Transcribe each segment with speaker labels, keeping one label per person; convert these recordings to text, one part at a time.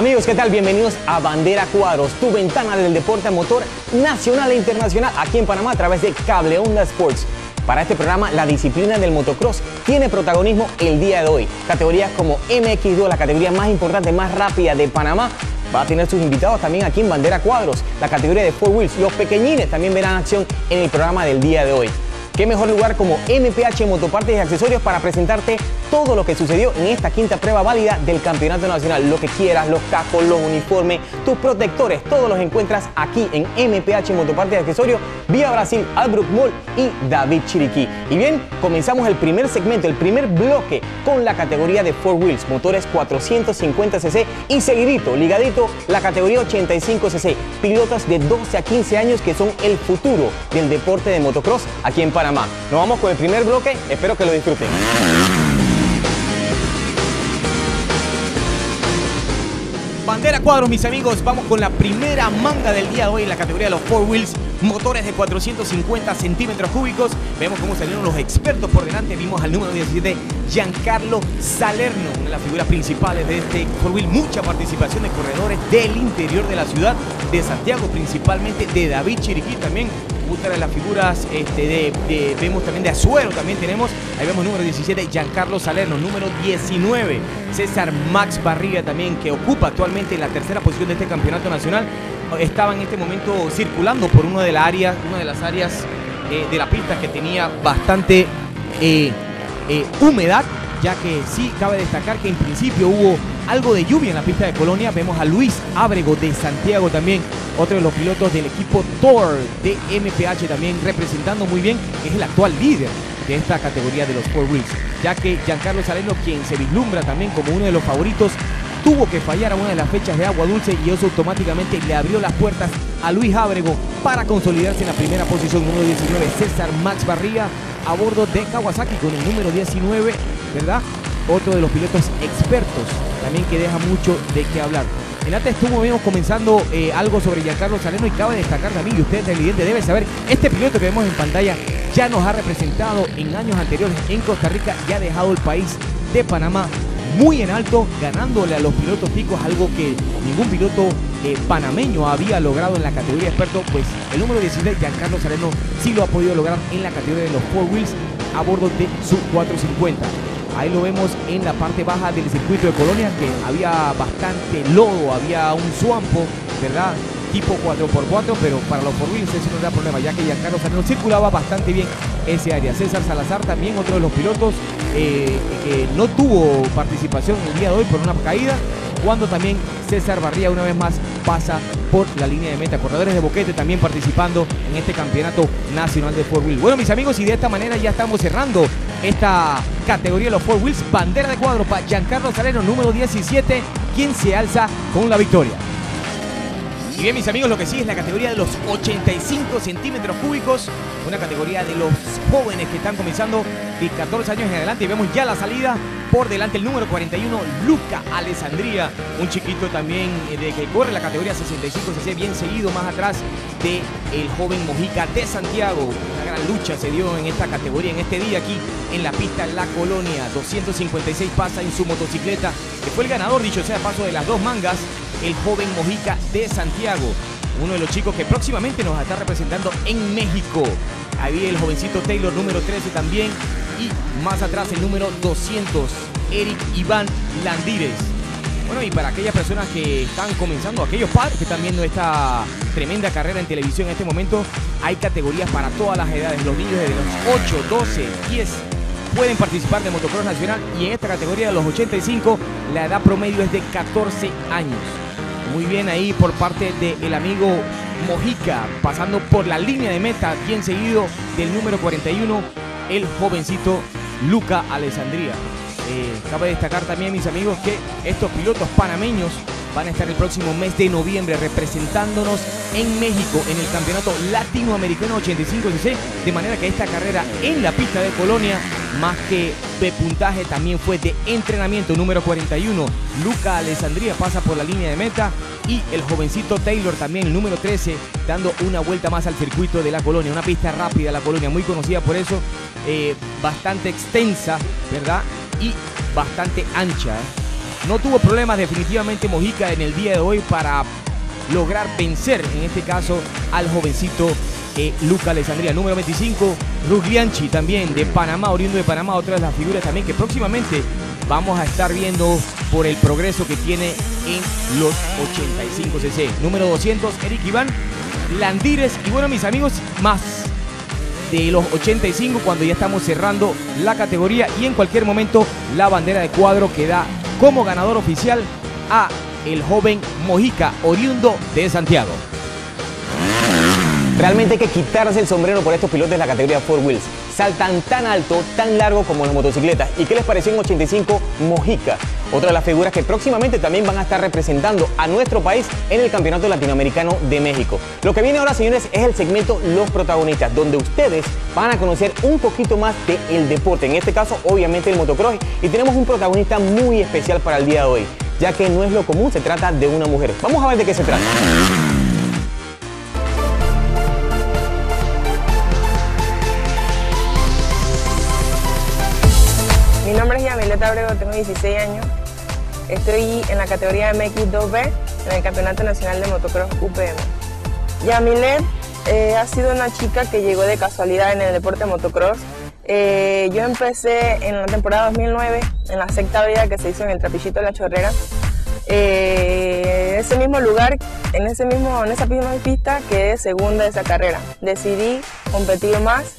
Speaker 1: Amigos, ¿qué tal? Bienvenidos a Bandera Cuadros, tu ventana del deporte motor nacional e internacional aquí en Panamá a través de Cable Onda Sports. Para este programa, la disciplina del motocross tiene protagonismo el día de hoy. Categorías como MX2, la categoría más importante, más rápida de Panamá, va a tener sus invitados también aquí en Bandera Cuadros. La categoría de Four Wheels, los pequeñines también verán acción en el programa del día de hoy. ¿Qué mejor lugar como MPH Motopartes y Accesorios para presentarte todo lo que sucedió en esta quinta prueba válida del Campeonato Nacional? Lo que quieras, los cascos, los uniformes, tus protectores, todos los encuentras aquí en MPH Motopartes y Accesorios, Vía Brasil, Albrook Mall y David Chiriquí. Y bien, comenzamos el primer segmento, el primer bloque con la categoría de Four Wheels, motores 450cc y seguidito, ligadito, la categoría 85cc, pilotos de 12 a 15 años que son el futuro del deporte de motocross aquí en Panamá. Nos vamos con el primer bloque, espero que lo disfruten. Bandera cuadros, mis amigos, vamos con la primera manga del día de hoy en la categoría de los Four Wheels, motores de 450 centímetros cúbicos. Vemos cómo salieron los expertos por delante. Vimos al número 17, Giancarlo Salerno, una de las figuras principales de este Four Wheel. Mucha participación de corredores del interior de la ciudad de Santiago, principalmente de David Chiriquí también otra de las figuras este, vemos también de Azuero, también tenemos, ahí vemos número 17, Giancarlo Salerno, número 19, César Max Barriga también, que ocupa actualmente la tercera posición de este campeonato nacional, estaba en este momento circulando por una de, las áreas, una de las áreas eh, de la pista que tenía bastante eh, eh, humedad, ya que sí cabe destacar que en principio hubo algo de lluvia en la pista de Colonia. Vemos a Luis Ábrego de Santiago también, otro de los pilotos del equipo Thor de MPH también representando muy bien, es el actual líder de esta categoría de los Four Wheels, ya que Giancarlo Saleno, quien se vislumbra también como uno de los favoritos, tuvo que fallar a una de las fechas de agua dulce y eso automáticamente le abrió las puertas a Luis Ábrego para consolidarse en la primera posición, número 19, César Max Barriga a bordo de Kawasaki con el número 19, ¿verdad? Otro de los pilotos expertos también que deja mucho de qué hablar. En antes estuvimos comenzando eh, algo sobre Giancarlo Saleno y cabe destacar también, y usted televidente debe saber, este piloto que vemos en pantalla ya nos ha representado en años anteriores en Costa Rica y ha dejado el país de Panamá muy en alto, ganándole a los pilotos ticos, algo que ningún piloto eh, panameño había logrado en la categoría experto, pues el número 16, Giancarlo Saleno, sí lo ha podido lograr en la categoría de los Four Wheels a bordo de su 450. Ahí lo vemos en la parte baja del circuito de Colonia, que había bastante lodo, había un suampo, ¿verdad? Tipo 4x4, pero para los wheels eso no da problema, ya que Giancarlo Saleno circulaba bastante bien ese área. César Salazar también, otro de los pilotos eh, que no tuvo participación el día de hoy por una caída, cuando también César Barría una vez más pasa por la línea de meta. Corredores de boquete también participando en este campeonato nacional de Four Wheels. Bueno, mis amigos, y de esta manera ya estamos cerrando esta categoría de los Four Wheels. Bandera de cuadro para Giancarlo Saleno, número 17, quien se alza con la victoria. Y bien, mis amigos, lo que sigue es la categoría de los 85 centímetros cúbicos, una categoría de los jóvenes que están comenzando de 14 años en adelante. Y vemos ya la salida por delante el número 41, Luca Alessandría, un chiquito también eh, de que corre la categoría 65cc, bien seguido más atrás de el joven Mojica de Santiago. Una gran lucha se dio en esta categoría, en este día aquí en la pista La Colonia. 256 pasa en su motocicleta, que fue el ganador, dicho sea paso de las dos mangas el joven Mojica de Santiago, uno de los chicos que próximamente nos está representando en México. Ahí el jovencito Taylor número 13 también y más atrás el número 200, Eric Iván Landírez. Bueno, y para aquellas personas que están comenzando, aquellos padres que están viendo esta tremenda carrera en televisión en este momento, hay categorías para todas las edades. Los niños de los 8, 12, 10 pueden participar de motocross nacional y en esta categoría de los 85 la edad promedio es de 14 años. Muy bien ahí por parte del amigo Mojica, pasando por la línea de meta, bien seguido del número 41, el jovencito Luca Alessandría. Eh, cabe destacar también, mis amigos, que estos pilotos panameños van a estar el próximo mes de noviembre representándonos en México en el Campeonato Latinoamericano 85cc, de manera que esta carrera en la pista de Colonia, más que de puntaje, también fue de entrenamiento número 41. Luca Alessandría pasa por la línea de meta y el jovencito Taylor también, el número 13, dando una vuelta más al circuito de la Colonia, una pista rápida la Colonia, muy conocida por eso, eh, bastante extensa, ¿verdad? Y bastante ancha. no tuvo problemas definitivamente Mojica en el día de hoy para lograr vencer, en este caso, al jovencito eh, Luca Alessandria. Número 25, Ruglianchi también de Panamá, oriundo de Panamá, otra de las figuras también que próximamente vamos a estar viendo por el progreso que tiene en los 85 cc. Número 200, Eric Iván Landires. Y bueno, mis amigos, más de los 85 cuando ya estamos cerrando la categoría y en cualquier momento la bandera de cuadro que da como ganador oficial a el joven Mojica, oriundo de Santiago.
Speaker 2: Realmente hay que quitarse el sombrero por estos pilotos de la categoría Four Wheels. Saltan tan alto, tan largo como las motocicletas. ¿Y qué les pareció en 85 Mojica? Otra de las figuras que próximamente también van a estar representando a nuestro país en el Campeonato Latinoamericano de México. Lo que viene ahora, señores, es el segmento Los Protagonistas, donde ustedes van a conocer un poquito más del deporte, en este caso, obviamente, el motocross. Y tenemos un protagonista muy especial para el día de hoy, ya que no es lo común, se trata de una mujer. Vamos a ver de qué se trata.
Speaker 3: Yamileta Abrego, tengo 16 años. Estoy en la categoría MX2B en el Campeonato Nacional de Motocross UPM. Yamilet eh, ha sido una chica que llegó de casualidad en el deporte motocross. Eh, yo empecé en la temporada 2009 en la sexta vida que se hizo en el Trapillito de la Chorrera. Eh, ese mismo lugar, en, ese mismo, en esa misma pista, quedé segunda de esa carrera. Decidí competir más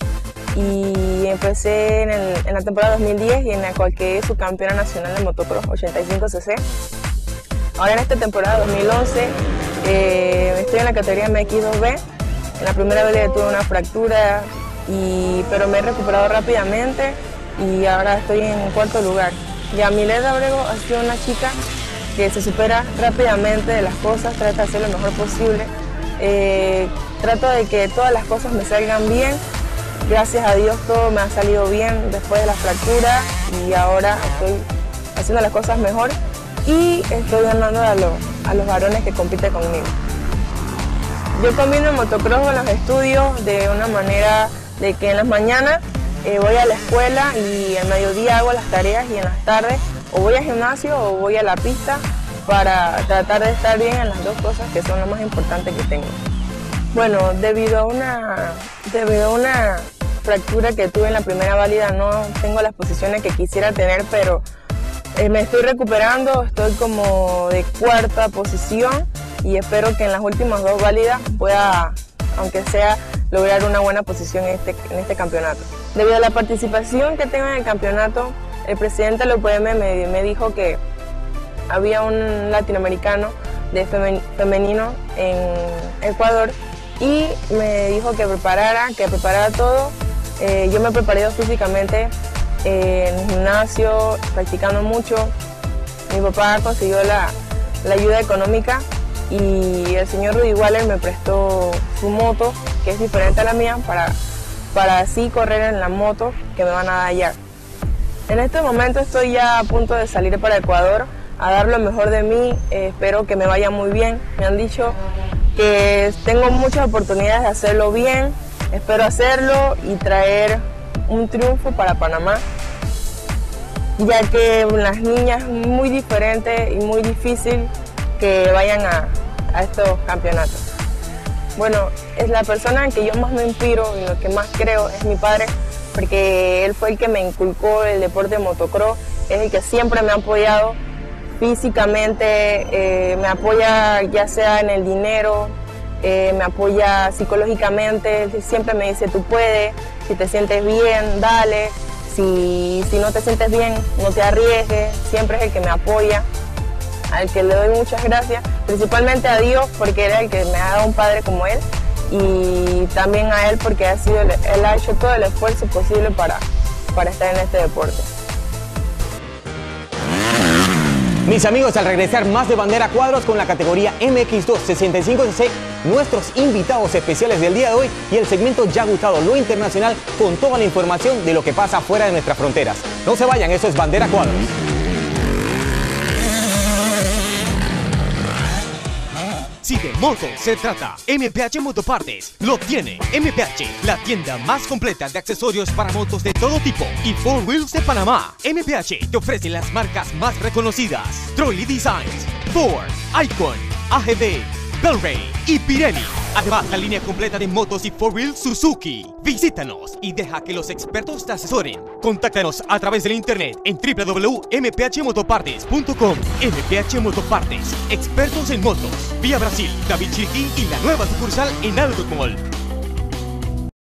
Speaker 3: y empecé en, la temporada 2010 y en la cual quedé subcampeona nacional de motocross 85cc. Ahora en esta temporada 2011 eh, estoy en la categoría MX2B. En la primera vez tuve una fractura, y, pero me he recuperado rápidamente y ahora estoy en cuarto lugar. Ya Milena Abrego ha sido una chica que se supera rápidamente de las cosas, trata de hacer lo mejor posible. Eh, trato de que todas las cosas me salgan bien Gracias a Dios todo me ha salido bien después de la fractura y ahora estoy haciendo las cosas mejor y estoy ganando a, los varones que compiten conmigo. Yo combino el motocross con los estudios de una manera de que en las mañanas eh, voy a la escuela y al mediodía hago las tareas y en las tardes o voy al gimnasio o voy a la pista para tratar de estar bien en las dos cosas que son lo más importante que tengo. Bueno, debido a una, debido a una fractura que tuve en la primera válida no tengo las posiciones que quisiera tener, pero eh, me estoy recuperando, estoy como de cuarta posición y espero que en las últimas dos válidas pueda, aunque sea, lograr una buena posición en este, en este campeonato. Debido a la participación que tengo en el campeonato, el presidente del OPM me, me dijo que había un latinoamericano de femenino en Ecuador y me dijo que preparara, que preparara todo. Eh, yo me preparé físicamente eh, en el gimnasio, practicando mucho. Mi papá consiguió la, ayuda económica y el señor Rudy Waller me prestó su moto, que es diferente a la mía, para, para así correr en la moto que me van a dar allá. En este momento estoy ya a punto de salir para Ecuador a dar lo mejor de mí, eh, espero que me vaya muy bien. Me han dicho que tengo muchas oportunidades de hacerlo bien, espero hacerlo y traer un triunfo para Panamá, ya que las niñas muy diferente y muy difícil que vayan a, estos campeonatos. Bueno, es la persona en que yo más me inspiro y lo que más creo es mi padre, porque él fue el que me inculcó el deporte de motocross, es el que siempre me ha apoyado físicamente, eh, me apoya ya sea en el dinero, eh, me apoya psicológicamente, siempre me dice tú puedes, si te sientes bien, dale, si, si no te sientes bien, no te arriesgues, siempre es el que me apoya, al que le doy muchas gracias, principalmente a Dios porque era el que me ha dado un padre como él y también a él porque ha sido, él ha hecho todo el esfuerzo posible para, para estar en este deporte.
Speaker 2: Mis amigos, al regresar más de bandera cuadros con la categoría MX2 65cc, nuestros invitados especiales del día de hoy y el segmento ya gustado, lo internacional, con toda la información de lo que pasa fuera de nuestras fronteras. No se vayan, eso es bandera cuadros.
Speaker 1: Moto se trata, MPH Motopartes lo tiene. MPH, la tienda más completa de accesorios para motos de todo tipo y four wheels de Panamá. MPH te ofrece las marcas más reconocidas: Trolley Designs, Ford, Icon, AGV, Bellray y Pirelli. Además, la línea completa de motos y four wheels Suzuki. Visítanos y deja que los expertos te asesoren. Contáctanos a través del internet en www.mphmotopartes.com. MPH Motopartes, expertos en motos. Vía Brasil, David Chiriquí y la nueva sucursal en Alto Mall.